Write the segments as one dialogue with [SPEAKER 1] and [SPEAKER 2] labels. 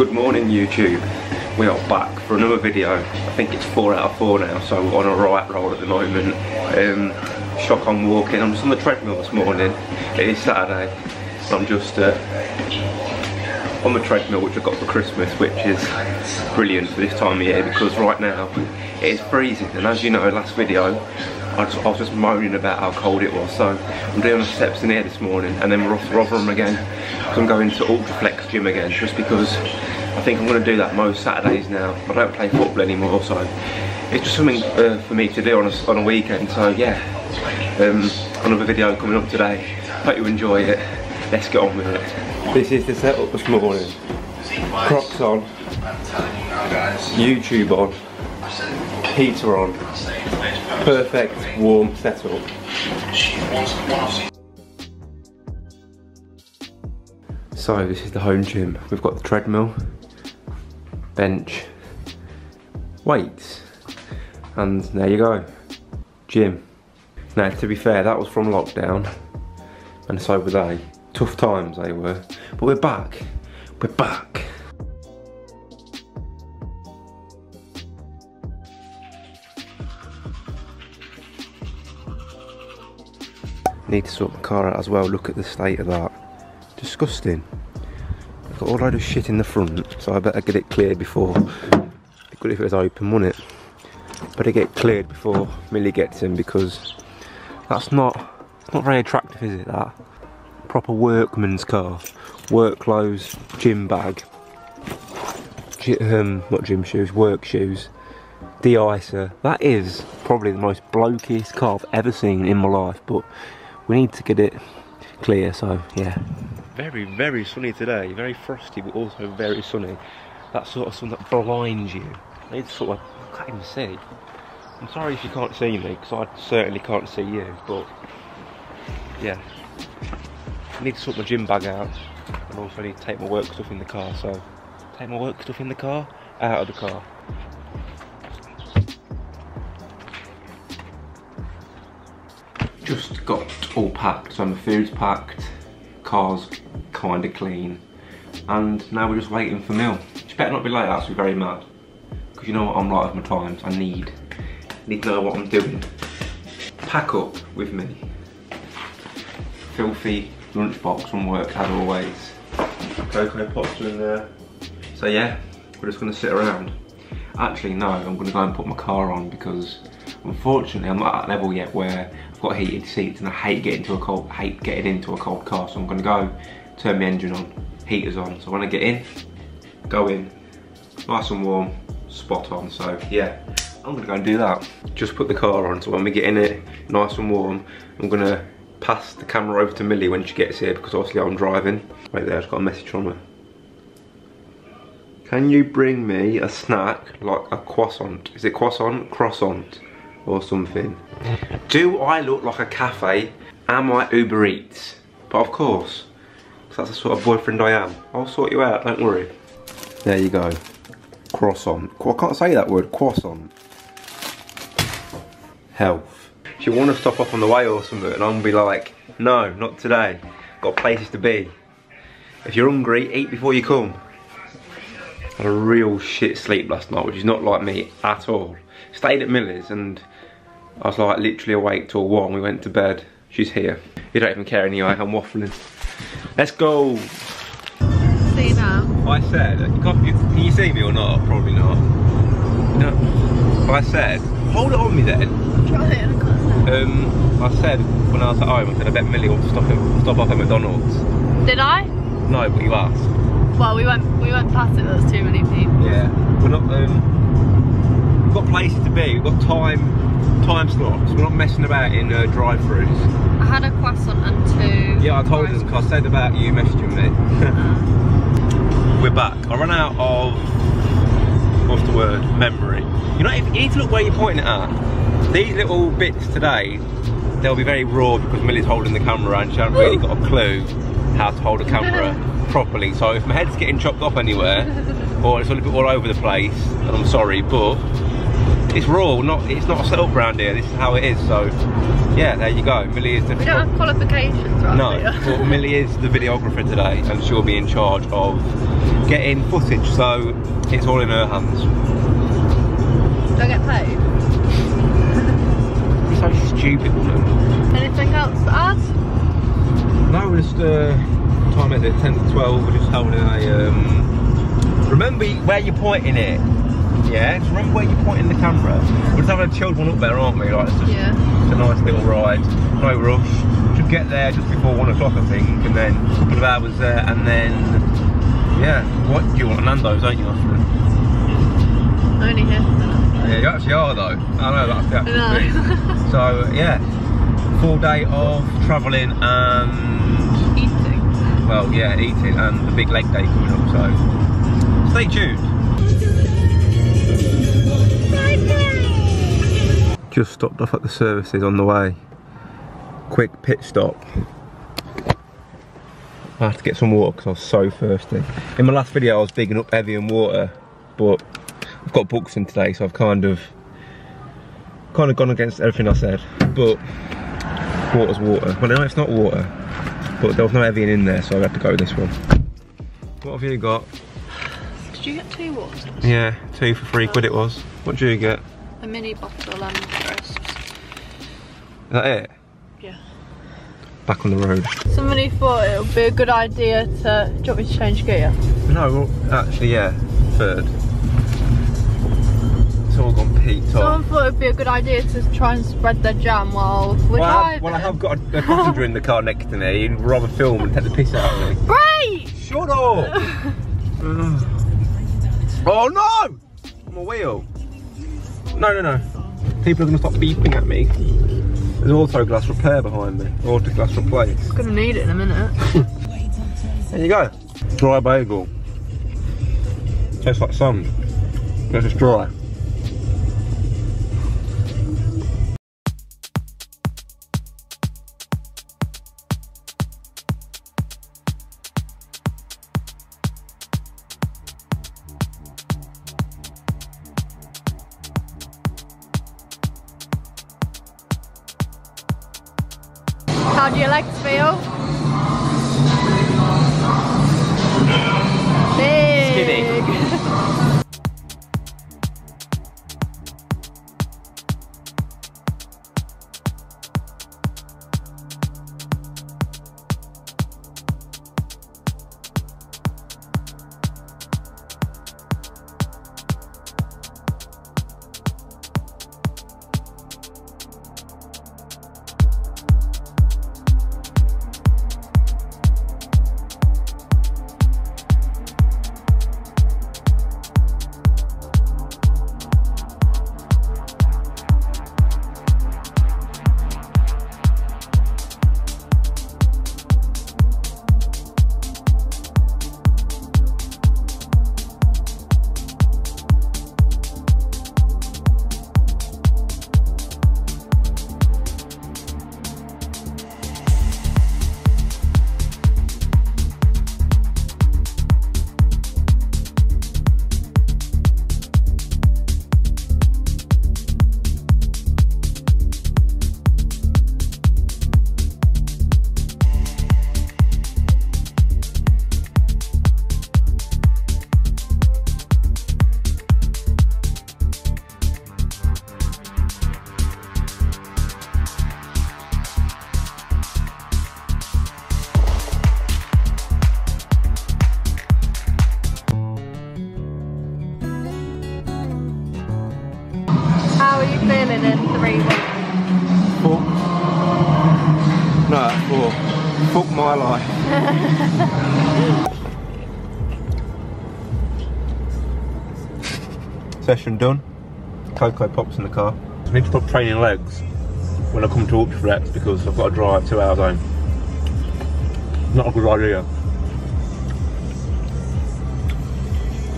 [SPEAKER 1] Good morning YouTube. We are back for another video. I think it's four out of four now, so we're on a right roll at the moment. Um, shock on walking. I'm just on the treadmill this morning. It is Saturday. I'm just uh, on the treadmill which I got for Christmas, which is brilliant for this time of year because right now it is freezing. And as you know, last video I, was just moaning about how cold it was. So I'm doing the steps in here this morning, and then we're off to Rotherham again. I'm going to Ultraflex gym again, just because I think I'm going to do that most Saturdays now. I don't play football anymore, so it's just something uh, for me to do on a, on a weekend. So yeah, um, another video coming up today. Hope you enjoy it. Let's get on with it. This is the setup this morning. Crocs on, YouTube on, heater on, perfect warm setup. So this is the home gym. We've got the treadmill, bench, weights, and there you go, gym. Now to be fair, that was from lockdown, and so were they. Tough times they were, but we're back, we're back. Need to sort my car out as well, look at the state of that. Disgusting. I've got all load of shit in the front, so I better get it cleared before. Be good if it was open, wouldn't it? Better get cleared before Millie gets in because that's not, it's not very attractive, is it, that? Proper workman's car. Work clothes, gym bag. Um, not gym shoes, work shoes. De-icer. That is probably the most blokiest car I've ever seen in my life, but we need to get it clear, so yeah. Very, very sunny today. Very frosty, but also very sunny. That sort of sun that blinds you. I need to sort of, I can't even see. I'm sorry if you can't see me, because I certainly can't see you, but yeah. I need to sort my gym bag out, and also need to take my work stuff in the car, so take my work stuff in the car, out of the car. just got all packed, so my food's packed, car's kind of clean, and now we're just waiting for Mill. She better not be late, that's very mad. Because you know what I'm like with my times, I need, need to know what I'm doing. Pack up with me. Filthy lunchbox from work, as always. Coco Pops are in there. So yeah, we're just gonna sit around. Actually no, I'm gonna go and put my car on because unfortunately I'm not at that level yet where I've got heated seats and I hate getting to a cold, hate getting into a cold car. So I'm gonna go, turn my engine on, heaters on. So when I get in, go in, nice and warm, spot on. So yeah, I'm gonna go and do that. Just put the car on, so when we get in it, nice and warm, I'm gonna pass the camera over to Millie when she gets here because obviously I'm driving. Right there, I've got a message from her. Can you bring me a snack like a croissant? Is it croissant? Croissant or something. Do I look like a cafe? Am I Uber Eats? But of course, that's the sort of boyfriend I am. I'll sort you out, don't worry. There you go. Croissant. I can't say that word, croissant. Health. She'll want to stop off on the way or something and I'll be like, no, not today. Got places to be. If you're hungry, eat before you come. Had a real shit sleep last night, which is not like me at all. Stayed at Millie's and I was like literally awake till one. We went to bed. She's here. You don't even care anyway. I'm waffling. Let's go.
[SPEAKER 2] See you now.
[SPEAKER 1] I said, you can can you see me or not? Probably not. No. I said, hold it on me then. Try on across. Um, I said when I was at home, I said I bet Millie wants to stop, at, stop off at McDonald's.
[SPEAKER 2] Did I?
[SPEAKER 1] No, but you asked.
[SPEAKER 2] Well, we went we went past it. There was too many people.
[SPEAKER 1] Yeah, we're not. Um, we've got places to be. We've got time time slots. We're not messing about in uh, drive-throughs.
[SPEAKER 2] I had a croissant and two.
[SPEAKER 1] Yeah, I told them because I said about you messaging me. uh. We're back. I ran out of what's the word? Memory. You know, if you need to look where you're pointing it at. These little bits today, they'll be very raw because Millie's holding the camera and she hasn't really got a clue how to hold a camera properly. So if my head's getting chopped off anywhere, or it's a little bit all over the place, then I'm sorry, but it's raw. Not it's not set up around here. This is how it is. So yeah, there you go. Millie is the
[SPEAKER 2] We don't have qualifications right
[SPEAKER 1] no, but Millie is the videographer today, and she'll be in charge of getting footage. So it's all in her hands.
[SPEAKER 2] Do I get paid?
[SPEAKER 1] You're so stupid, woman.
[SPEAKER 2] Anything else to add?
[SPEAKER 1] No, we're just uh, time is it? Ten to twelve. We're just holding a. Um, remember where you're pointing it. Yeah, just remember where you're pointing the camera. We're just having a chilled one up there, aren't we? Like it's just
[SPEAKER 2] Yeah.
[SPEAKER 1] it's a nice little ride. No rush. Should get there just before one o'clock, I think, and then a couple of hours there, and then yeah. What you want Nando's, don't you?
[SPEAKER 2] I'm only here.
[SPEAKER 1] Yeah, you actually are though. I know that's the actual thing. So yeah, full day of travelling and
[SPEAKER 2] Eating.
[SPEAKER 1] well, yeah, eating and the big leg day coming up. So stay tuned. Just stopped off at the services on the way. Quick pit stop. I had to get some water because I was so thirsty. In my last video, I was digging up Evian water, but I've got Buxton today, so I've kind of kind of gone against everything I said. But water's water. Well, no, it's not water, but there was no Evian in there, so I had to go with this one. What have you got?
[SPEAKER 2] Did you get two waters?
[SPEAKER 1] Yeah, two for three quid it was. What did you get?
[SPEAKER 2] A mini bottle and crisps.
[SPEAKER 1] Is that it?
[SPEAKER 2] Yeah.
[SPEAKER 1] Back on the road.
[SPEAKER 2] Somebody thought it would be a good idea to. Do you want me to change gear?
[SPEAKER 1] No, well, actually, yeah, third. It's all gone peaked
[SPEAKER 2] Someone thought it would be a good idea to try and spread the jam while we're
[SPEAKER 1] Well, I, have, well, I have got a, a passenger in the car next to me. He'd rather film and take the piss out of me.
[SPEAKER 2] Great!
[SPEAKER 1] Shut up! oh no! My wheel. No, no, no. People are going to stop beeping at me. There's auto glass repair behind me. Auto glass replace.
[SPEAKER 2] Gonna need it in a minute.
[SPEAKER 1] There you go. Dry bagel. Tastes like sand. It's just dry.
[SPEAKER 2] How do you like to feel? Big.
[SPEAKER 1] Fuck my life. Session done. Coco pops in the car. I need to stop training legs when I come to Ultraflex because I've got to drive two hours home. Not a good idea.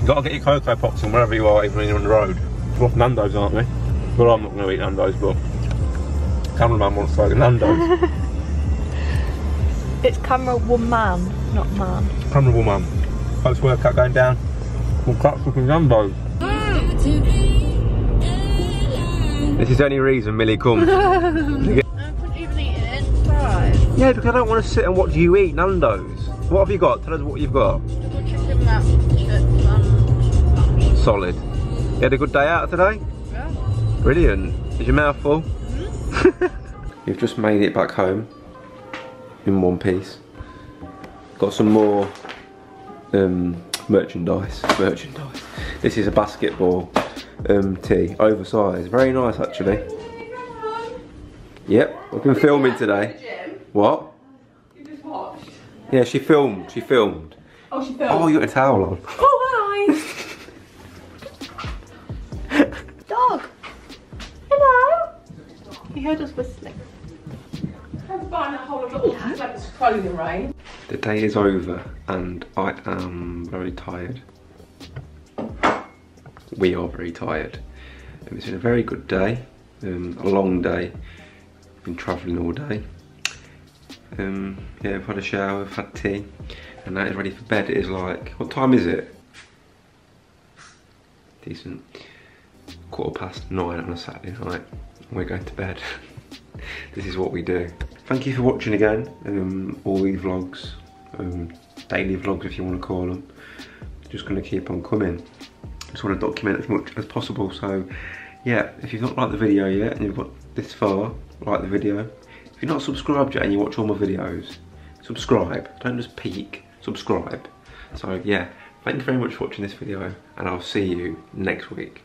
[SPEAKER 1] You got to get your Coco Pops in wherever you are, even when you're on the road. We're off Nando's, aren't we? Well, I'm not going to eat Nando's, but cameraman wants to go Nando's.
[SPEAKER 2] It's camera one man, not man.
[SPEAKER 1] Camera woman. Post workout going down. We'll catch up in Nando's. This is the only reason Millie comes.
[SPEAKER 2] I couldn't even eat it. Five.
[SPEAKER 1] yeah, because I don't want to sit and watch you eat Nando's. What have you got? Tell us what you've got.
[SPEAKER 2] Double chicken wrap chips and
[SPEAKER 1] Solid. You had a good day out today?
[SPEAKER 2] yeah.
[SPEAKER 1] Brilliant. Is your mouth full? Hmm? You've just made it back home in one piece. Got some more um, merchandise. Merchandise. This is a basketball um, tee, oversized. Very nice actually. Yep, we've been filming today. What?
[SPEAKER 3] You just watched.
[SPEAKER 1] Yeah, she filmed. She filmed.
[SPEAKER 3] Oh, she filmed.
[SPEAKER 1] Oh, you got a towel on.
[SPEAKER 3] Oh, hi.
[SPEAKER 2] Dog. Hello. He heard us whistling.
[SPEAKER 3] I'm buying a whole of Ultraflex clothing range.
[SPEAKER 1] The day is over and I am very tired. We are very tired. Um, It's been a very good day, um, a long day. Been travelling all day. Um, yeah, we've had a shower, we've had tea, and now it's ready for bed. It is like, what time is it? Decent. Quarter past nine on a Saturday night. We're going to bed. this is what we do. Thank you for watching again. Um, all these vlogs, um, daily vlogs if you want to call them. Just going to keep on coming. Just want to document as much as possible. So, yeah, if you've not liked the video yet and you've got this far, like the video. If you're not subscribed yet and you watch all my videos, subscribe. Don't just peek, subscribe. So, yeah, thank you very much for watching this video and I'll see you next week.